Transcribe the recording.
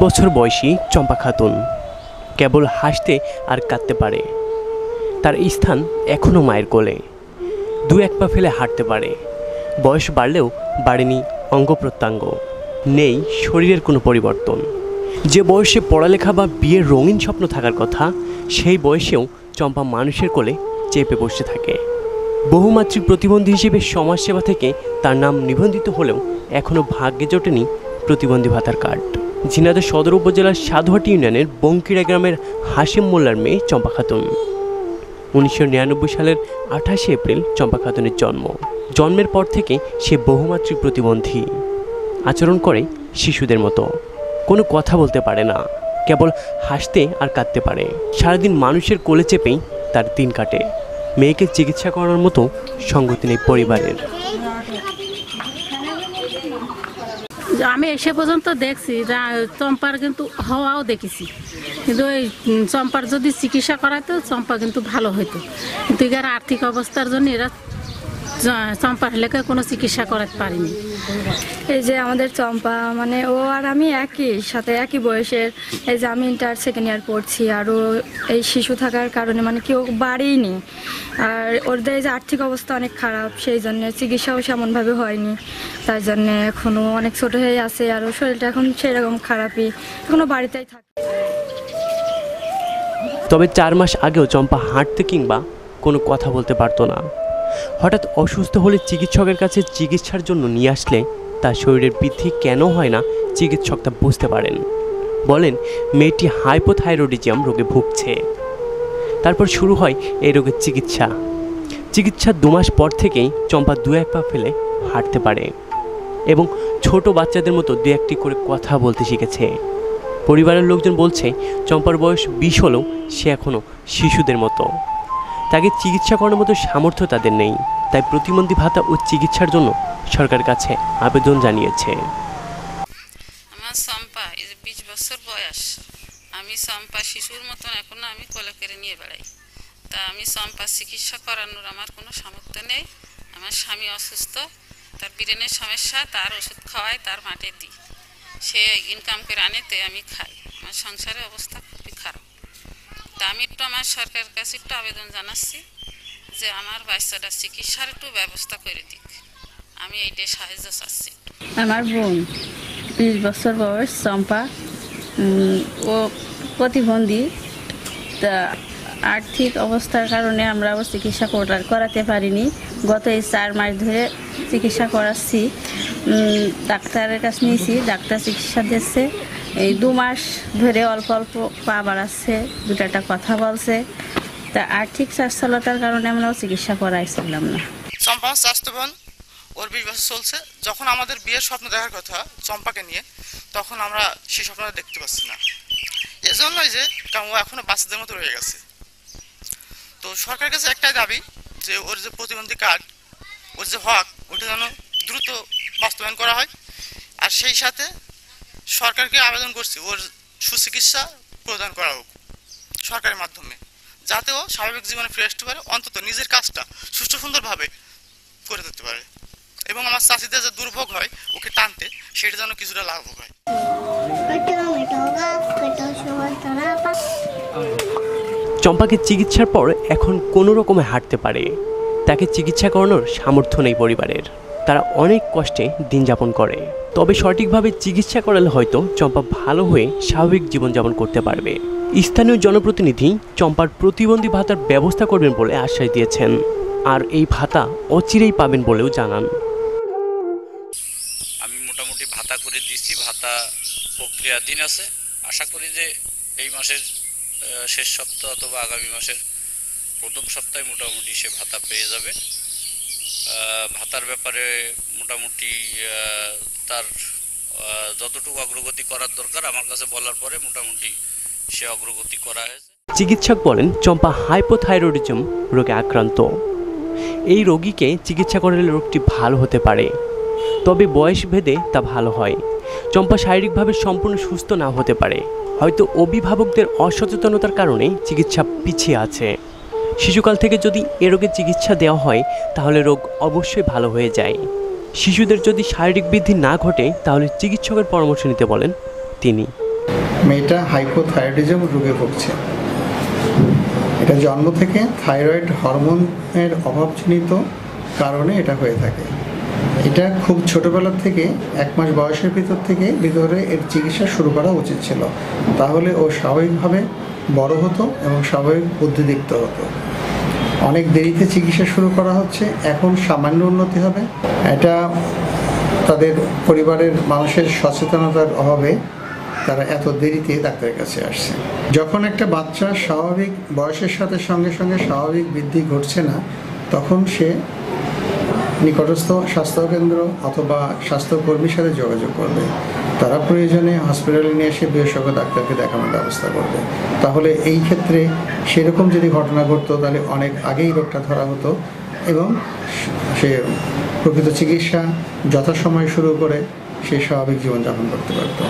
বছর বয়সী চম্পা খাতুন। কেবল হাসতে আর কাঁদতে পারে। তার স্থান এখনও মায়ের কোলে। দু এক পা ফেলে হাঁটতে পারে। বয়স বাড়লেও বাড়েনি অঙ্গ প্রত্যঙ্গ নেই শরীরের কোনো পরিবর্তন। যে বয়সে পড়ালেখা বা বিয়ের রঙিন স্বপ্ন থাকার কথা, সেই বয়সেও চম্পা মানুষের কোলে চেপে বসে থাকে। বহুমাত্রিক প্রতিবন্ধী হিসেবে সমাজসেবা থেকে তার নাম নিবন্ধিত হলেও এখনও ভাগ্যে জোটেনি প্রতিবন্ধী ভাতার কার্ড। ঝিনাইদহ সদর উপজেলার সাধুহাটি ইউনিয়নের বঙ্কিরা গ্রামের হাসিম মোল্লার মেয়ে চম্পা খাতুন। উনিশশো নিরানব্বই সালের আঠাশে এপ্রিল চম্পা খাতুনের জন্ম। জন্মের পর থেকে সে বহুমাত্রিক প্রতিবন্ধী। আচরণ করে শিশুদের মতো। কোনো কথা বলতে পারে না। কেবল হাসতে আর কাঁদতে পারে। সারাদিন মানুষের কোলে চেপেই তার দিন কাটে। মেয়েকে চিকিৎসা করানোর মতো সঙ্গতি নেই পরিবারের যে আমি এসে পর্যন্ত দেখছি চম্পার কিন্তু হওয়াও দেখেছি। কিন্তু ওই চম্পার যদি চিকিৎসা করাতো চম্পা কিন্তু ভালো হইতো। কিন্তু এর আর্থিক অবস্থার জন্য এরা চম্পার এলাকায় কোনো চিকিৎসা করাতে পারেনি। এই যে আমাদের চম্পা মানে ও আর আমি একই সাথে একই বয়সের এই যে আমি ইন্টার সেকেন্ড ইয়ার পড়ছি আর ও এই শিশু থাকার কারণে মানে কেউ বাড়েইনি আর ওদের এই যে আর্থিক অবস্থা অনেক খারাপ সেই জন্য চিকিৎসাও সেমনভাবে হয়নি। তার জন্য এখনও অনেক ছোট হয়ে আছে আর ওর শরীরটা এখন সেরকম খারাপই। এখনও বাড়িতেই থাকে তবে চার মাস আগেও চম্পা হাঁটতে কিংবা কোনো কথা বলতে পারতো না। হঠাৎ অসুস্থ হলে চিকিৎসকের কাছে চিকিৎসার জন্য নিয়ে আসলে তার শরীরের বৃদ্ধি কেন হয় না চিকিৎসক তা বুঝতে পারেন। বলেন, মেয়েটি হাইপোথাইরয়েডিজম রোগে ভুগছে। তারপর শুরু হয় এই রোগের চিকিৎসা। চিকিৎসার দু মাস পর থেকেই চম্পা দু এক পা ফেলে হাঁটতে পারে এবং ছোট বাচ্চাদের মতো দু একটি করে কথা বলতে শিখেছে। পরিবারের লোকজন বলছে, চম্পার বয়স বিশ হলেও সে এখনও শিশুদের মতো। তাকে চিকিৎসা করার মতো সামর্থ্য তাদের নেই। তাই প্রতিবন্ধী ভাতা ও চিকিৎসার জন্য সরকারের কাছে আবেদন জানিয়েছে। আমার যে বিশ বছর বয়স। আমি চম্পা শিশুর মতন এখনও আমি কোলে করে নিয়ে বেড়াই। তা আমি চম্পা চিকিৎসা করানোর আমার কোনো সামর্থ্য নেই। আমার স্বামী অসুস্থ, তার ব্রেনের সমস্যা, তার ওষুধ খাওয়াই তার মাঠে দিই। সে ইনকাম করে আনেতে আমি খাই। আমার সংসারের অবস্থা তা আমি একটু আমার সরকারের কাছে একটু আবেদন জানাচ্ছি যে আমার বাচ্চাটা চিকিৎসার একটু ব্যবস্থা করে দিক। আমি এইটাই সাহায্য চাচ্ছি। আমার বোন বিশ বছর বয়স, চম্পা। ও প্রতিবন্ধী। তা আর্থিক অবস্থার কারণে আমরা ও চিকিৎসা করাতে পারিনি। গত এই চার মাস ধরে চিকিৎসা করাচ্ছি। ডাক্তারের কাছে নিয়েছি, ডাক্তার চিকিৎসা দিচ্ছে। এই দু মাস ধরে অল্প অল্প পা বাড়াচ্ছে দুটো একটা কথা বলছে। তা আর্থিক সচ্ছলতার কারণে আমরাও চিকিৎসা করাইছিলাম না। চম্পা আমার স্বাস্থ্যবান, ওর বিশ বছর চলছে। যখন আমাদের বিয়ের স্বপ্ন দেখার কথা চম্পাকে নিয়ে, তখন আমরা সেই স্বপ্নটা দেখতে পাচ্ছি না। এজন্যই যে ও এখনও বাচ্চাদের মতো রয়ে গেছে। তো সরকারের কাছে একটাই দাবি যে ওর যে প্রতিবন্ধী কার্ড, ওর যে হক, ওটা যেন দ্রুত বাস্তবায়ন করা হয়। আর সেই সাথে সরকারকে আবেদন করছি, ওর সুচিকিৎসা প্রদান করা হোক সরকারের মাধ্যমে, যাতে ও স্বাভাবিক জীবনে ফিরে আসতে পারে, অন্তত নিজের কাজটা সুষ্ঠু সুন্দরভাবে করে দিতে পারে। এবং আমার চাষিদের যে দুর্ভোগ হয়, ওকে টানতে সেটা যেন কিছুটা লাভক হয়। চম্পাকে চিকিৎসার পর এখন কোনো রকমে হাঁটতে পারে। তাকে চিকিৎসা করানোর সামর্থ্য নেই পরিবারের। তারা অনেক কষ্টে দিন যাপন করে। তবে সঠিকভাবে চিকিৎসা করালে হয়তো চম্পা ভালো হয়ে স্বাভাবিক জীবনযাপন করতে পারবে। স্থানীয় জনপ্রতিনিধি চম্পার প্রতিবন্ধী ভাতার ব্যবস্থা করবেন বলে আশ্বাস দিয়েছেন। আর এই ভাতা অচিরেই পাবেন বলেও জানান। আমি মোটামুটি ভাতা করে দিচ্ছি, ভাতা প্রক্রিয়াধীন আছে। আশা করি যে এই মাসের শেষ সপ্তাহ অথবা আগামী মাসের প্রথম সপ্তাহে মোটামুটি সে ভাতা পেয়ে যাবে। ভাতার ব্যাপারে মোটামুটি তার যতটুকু অগ্রগতি করার দরকার আমার কাছে বলার পরে মোটামুটি সে অগ্রগতি করা হয়েছে। চিকিৎসক বলেন, চম্পা হাইপোথাইরয়েডিজম রোগে আক্রান্ত। এই রোগীকে চিকিৎসা করালে রোগটি ভালো হতে পারে, তবে বয়স ভেদে তা ভালো হয়। চম্পা শারীরিকভাবে সম্পূর্ণ সুস্থ না হতে পারে। হয়তো অভিভাবকদের অসচেতনতার কারণে চিকিৎসা পিছিয়ে আছে। শিশুকাল থেকে যদি এ রোগের চিকিৎসা দেওয়া হয়, তাহলে রোগ অবশ্যই ভালো হয়ে যায়। শিশুদের যদি শারীরিক বৃদ্ধি না ঘটে, তাহলে চিকিৎসকের পরামর্শ নিতে বলেন তিনি। মেয়েটা হাইপোথাইরয়েডিজম রোগে ভুগছে। এটা জন্ম থেকে থাইরয়েড হরমোনের অভাবজনিত কারণে এটা হয়ে থাকে। এটা খুব ছোটবেলা থেকে, এক মাস বয়সের ভিতর থেকে ভিতরে এর চিকিৎসা শুরু করা উচিত ছিল। তাহলে ও স্বাভাবিকভাবে বড় হতো এবং স্বাভাবিক বুদ্ধিদীপ্ত হতো। অনেক দেরিতে চিকিৎসা শুরু করা হচ্ছে, এখন সামান্য উন্নতি হবে। এটা তাদের পরিবারের মানুষের সচেতনতার অভাবে তারা এত দেরিতে ডাক্তারের কাছে আসছে। যখন একটা বাচ্চা স্বাভাবিক বয়সের সাথে সঙ্গে সঙ্গে স্বাভাবিক বৃদ্ধি ঘটছে না, তখন সে নিকটস্থ স্বাস্থ্যকেন্দ্র অথবা স্বাস্থ্যকর্মীর সাথে যোগাযোগ করবে। তারা প্রয়োজনে হসপিটালে নিয়ে এসে বিশেষজ্ঞ ডাক্তারকে দেখানোর ব্যবস্থা করবে। তাহলে এই ক্ষেত্রে সেরকম যদি ঘটনা ঘটতো, তাহলে অনেক আগেই রোগটা ধরা হতো এবং সে প্রকৃত চিকিৎসা যথাসময়ে শুরু করে সে স্বাভাবিক জীবনযাপন করতে পারতো।